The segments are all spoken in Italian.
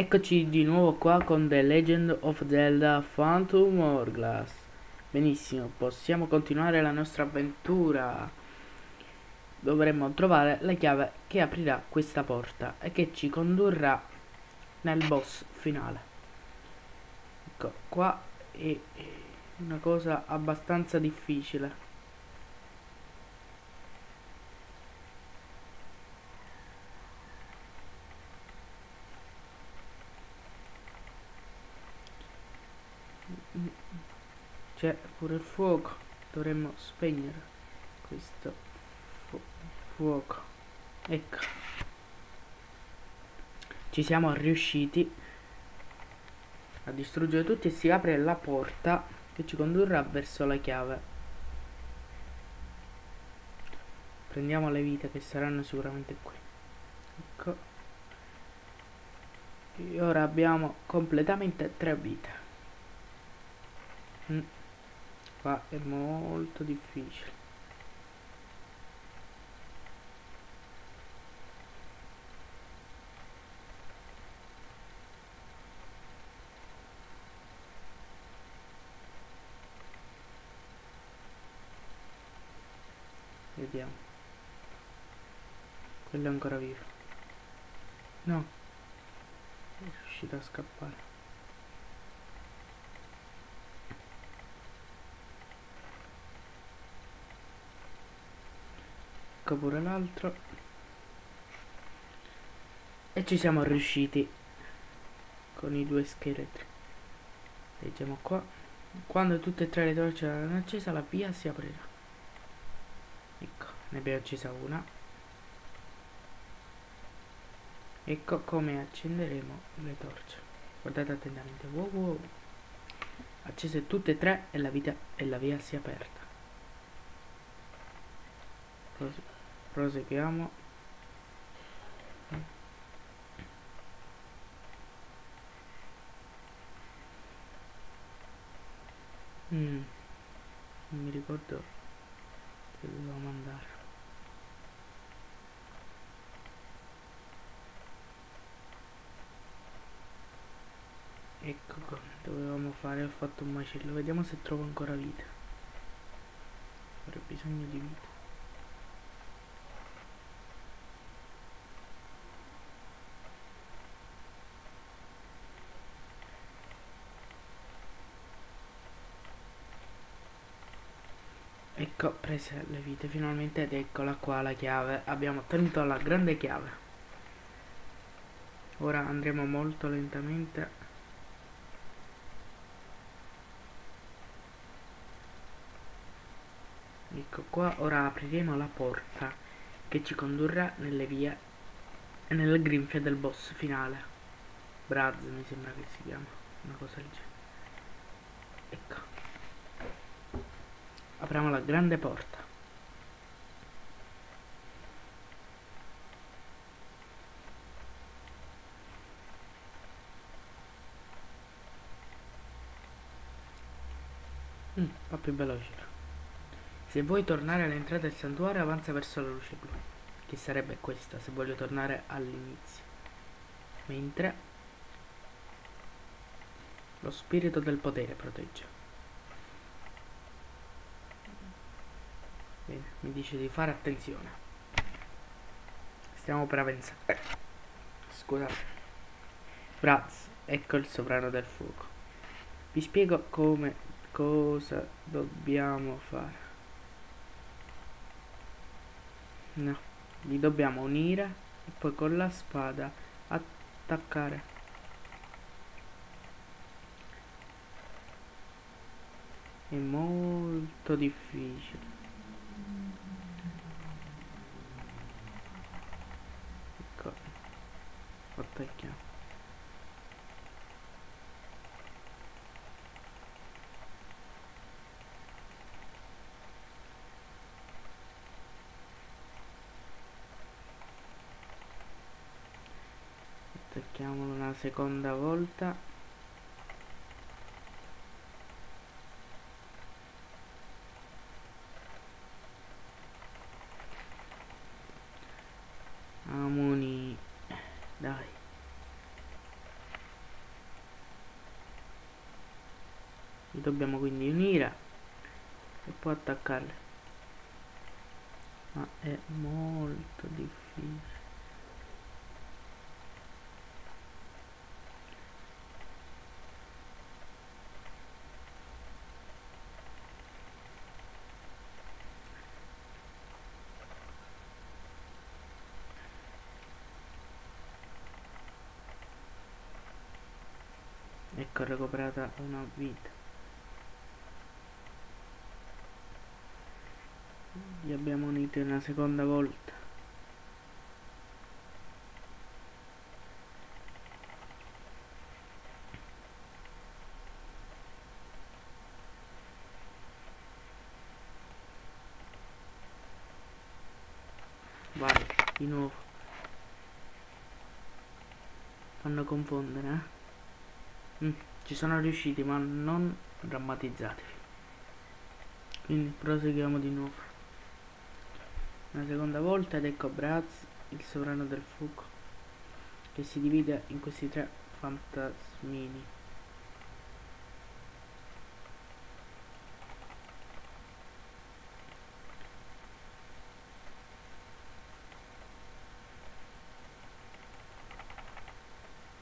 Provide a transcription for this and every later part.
Eccoci di nuovo qua con The Legend of Zelda Phantom Hourglass. Benissimo, possiamo continuare la nostra avventura. Dovremmo trovare la chiave che aprirà questa porta e che ci condurrà nel boss finale. Ecco, qua è una cosa abbastanza difficile c'è pure il fuoco. Dovremmo spegnere questo fu fuoco. Ecco. Ci siamo riusciti a distruggere tutti e si apre la porta che ci condurrà verso la chiave. Prendiamo le vite che saranno sicuramente qui. Ecco. E ora abbiamo completamente tre vite. Mm. Qua è molto difficile. Vediamo. Quello è ancora vivo. No. È riuscito a scappare ecco pure l'altro. E ci siamo riusciti con i due scheletri. Leggiamo qua. Quando tutte e tre le torce saranno accese la via si aprirà. Ecco ne abbiamo accesa una. Ecco come accenderemo le torce. Guardate attentamente. Wow wow. Accese tutte e tre e la, vita, e la via si è aperta proseguiamo. Mm. non mi ricordo che dovevamo andare. Ecco qua dovevamo fare. Ho fatto un macello. Vediamo se trovo ancora vita. Avrei bisogno di vita ecco prese le vite finalmente ed eccola qua la chiave. Abbiamo ottenuto la grande chiave. Ora andremo molto lentamente. Ecco qua ora apriremo la porta che ci condurrà nelle vie e nelle grinfie del boss finale. Braz mi sembra che si chiama una cosa del genere. Ecco apriamo la grande porta. Mm, po' più veloce se vuoi tornare all'entrata del santuario avanza verso la luce blu. Che sarebbe questa se voglio tornare all'inizio. Mentre lo spirito del potere protegge Bene, mi dice di fare attenzione. Stiamo per avanzare. Scusate. Braz, ecco il sovrano del fuoco. Vi spiego come, cosa dobbiamo fare. No, li dobbiamo unire e poi con la spada attaccare. È molto difficile. Attacchiamo attacchiamolo una seconda volta Amoni dai li dobbiamo quindi unire e poi attaccarli ma è molto difficile. Ecco recuperata una vita li abbiamo uniti una seconda volta. Vai di nuovo. Fanno confondere eh? Mm, ci sono riusciti ma non drammatizzatevi quindi proseguiamo di nuovo una seconda volta ed ecco Braz il sovrano del fuoco che si divide in questi tre fantasmini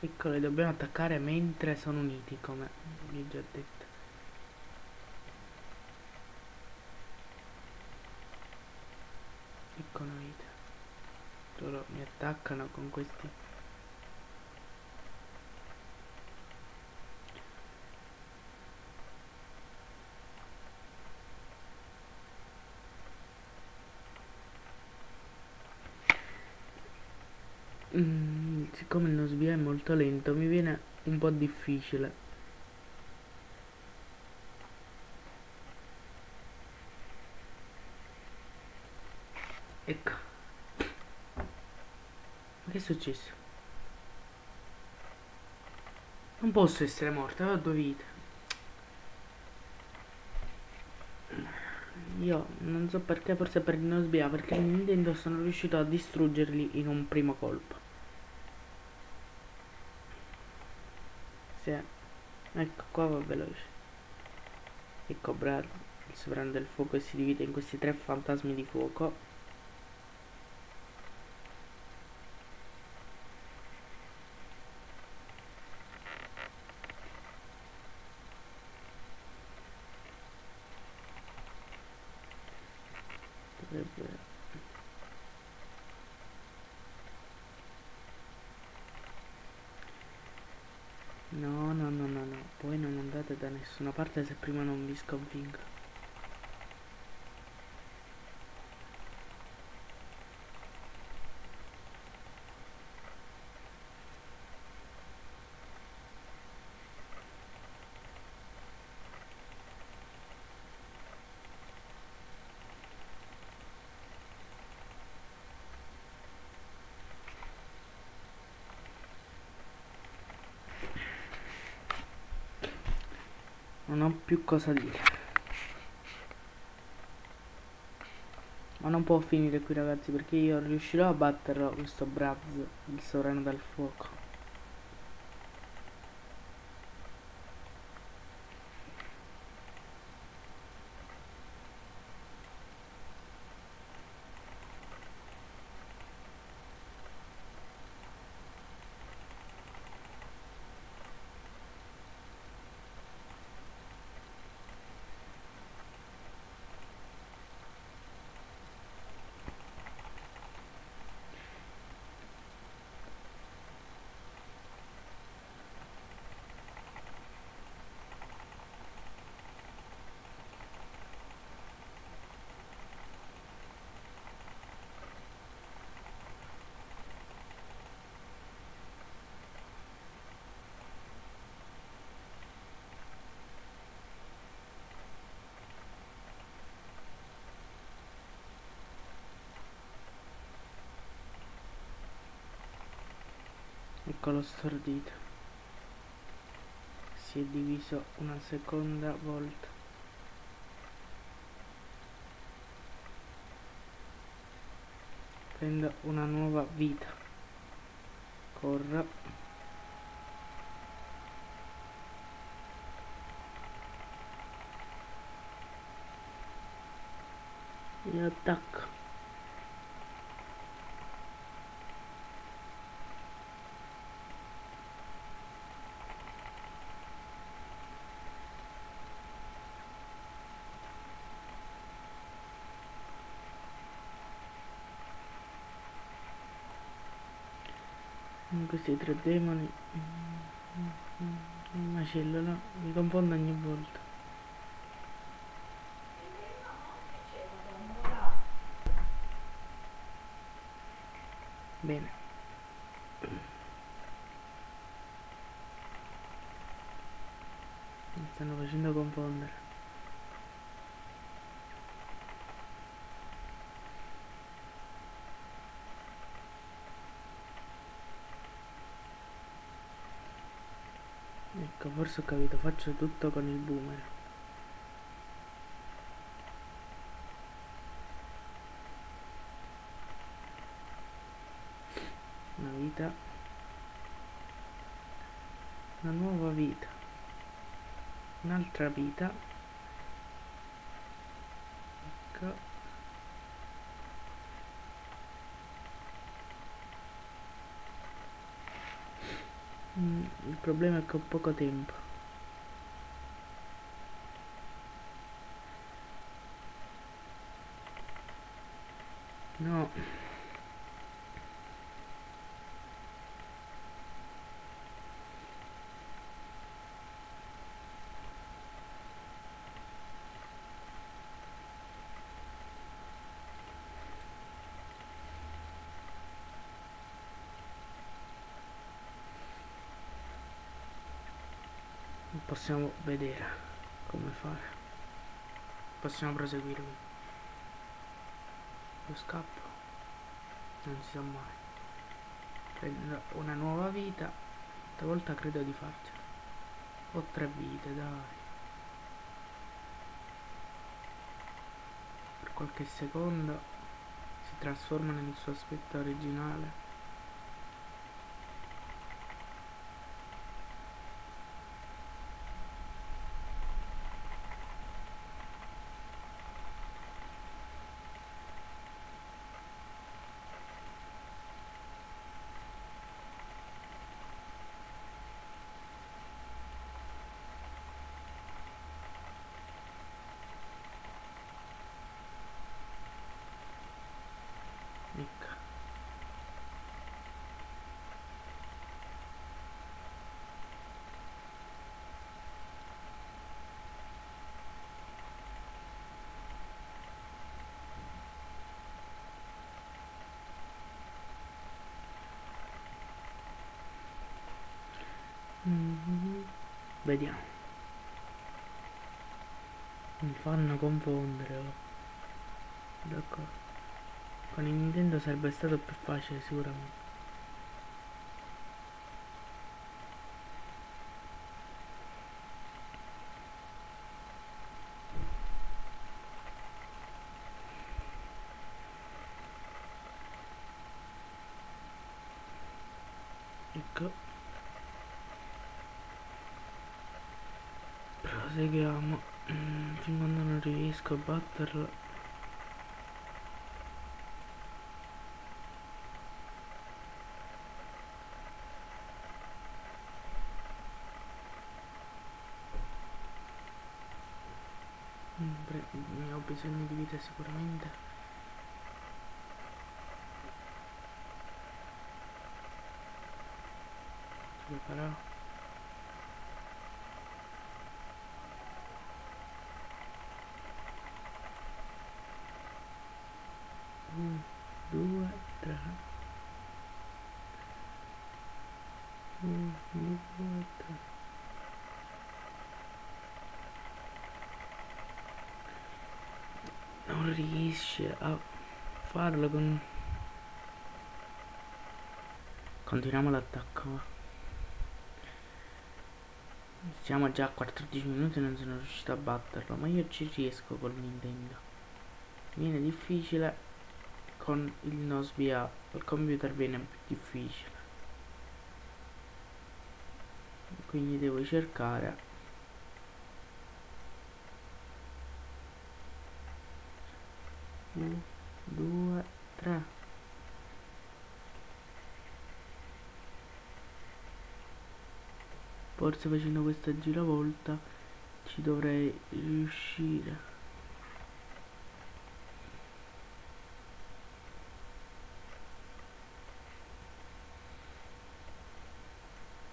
Ecco, le dobbiamo attaccare mentre sono uniti, come vi ho già detto. Una vita. Loro mi attaccano con questi mm, siccome il nosbia è molto lento mi viene un po' difficile ecco ma che è successo? non posso essere morta ho due vite io non so perché forse per il nosbia perché Nintendo sono riuscito a distruggerli in un primo colpo Sì. Ecco qua va veloce. Ecco Brad, il sovrano del fuoco e si divide in questi tre fantasmi di fuoco. Dovrebbe No, no, no, no, no. Poi non andate da nessuna parte se prima non vi sconfingo. Non ho più cosa dire. Ma non può finire qui ragazzi perché io riuscirò a battere questo Braz, il sovrano del fuoco. piccolo stordito. Si è diviso una seconda volta. Prendo una nuova vita. Corro. E attacco. Questi tre demoni. Mi macellano mi confondo ogni volta. Bene. Mi stanno facendo confondere ecco forse ho capito faccio tutto con il boomer. Una vita. Una nuova vita. Un'altra vita. Ecco Mm, il problema è che ho poco tempo. No. Possiamo vedere come fare. Possiamo proseguire lo scappo non si sa mai. Prendo una nuova vita. Stavolta credo di farcela. Ho tre vite dai. Per qualche secondo si trasforma nel suo aspetto originale Vediamo. Mi fanno confondere. Oh. D'accordo. Con il Nintendo sarebbe stato più facile sicuramente. Ecco. Proseguiamo mm, fin quando non riesco a batterlo mm, ho bisogno di vita sicuramente. Due, tre, uno, due, tre. Non riesce a farlo con... Continuiamo l'attacco. Siamo già a 14 minuti e non sono riuscito a batterlo, ma io ci riesco col Nintendo. Viene difficile con il NOSBA il computer viene più difficile quindi devo cercare 1 2 3 forse facendo questa giravolta ci dovrei riuscire.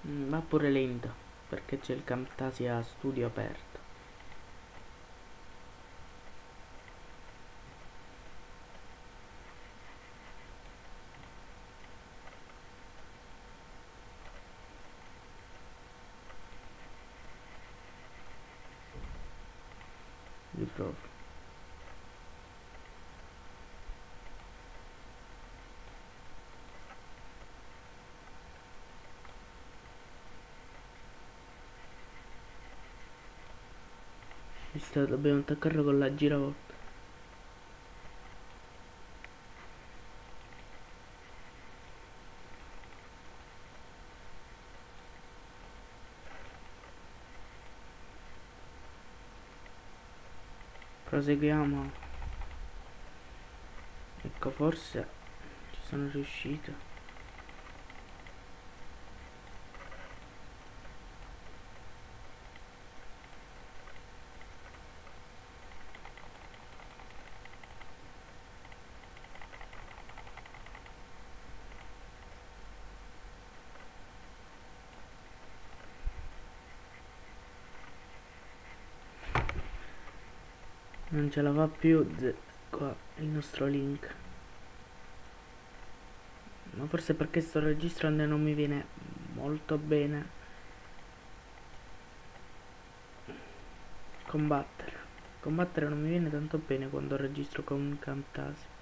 Mm, va pure lento perché c'è il Camtasia Studio aperto visto dobbiamo attaccarlo con la giravolta. Proseguiamo. Ecco forse ci sono riuscito non ce la fa più qua il nostro link. Ma forse perché sto registrando e non mi viene molto bene. Combattere. Combattere non mi viene tanto bene quando registro con Camtasia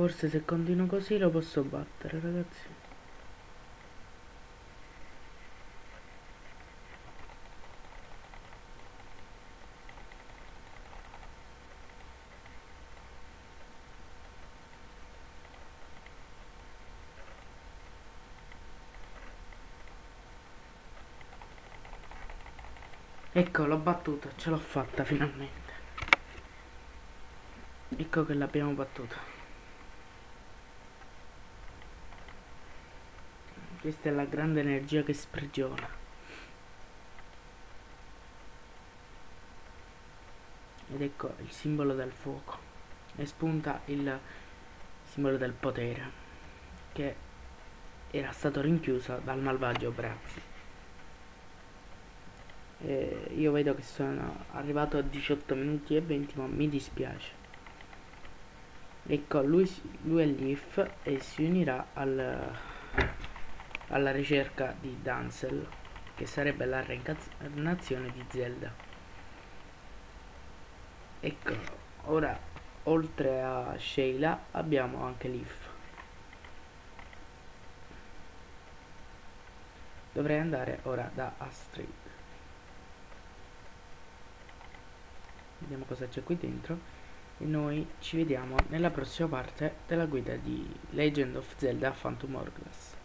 Forse se continuo così lo posso battere, ragazzi. Ecco, l'ho battuta, ce l'ho fatta finalmente. Ecco che l'abbiamo battuta. Questa è la grande energia che sprigiona. Ed ecco il simbolo del fuoco. E spunta il simbolo del potere che era stato rinchiuso dal malvagio Brazzi. E io vedo che sono arrivato a 18 minuti e 20 ma mi dispiace. Ecco, lui, lui è Leaf e si unirà al alla ricerca di Dancel, che sarebbe la reincarnazione di Zelda. Ecco, ora oltre a Sheila abbiamo anche Leaf. Dovrei andare ora da Astrid. Vediamo cosa c'è qui dentro e noi ci vediamo nella prossima parte della guida di Legend of Zelda Phantom Hourglass.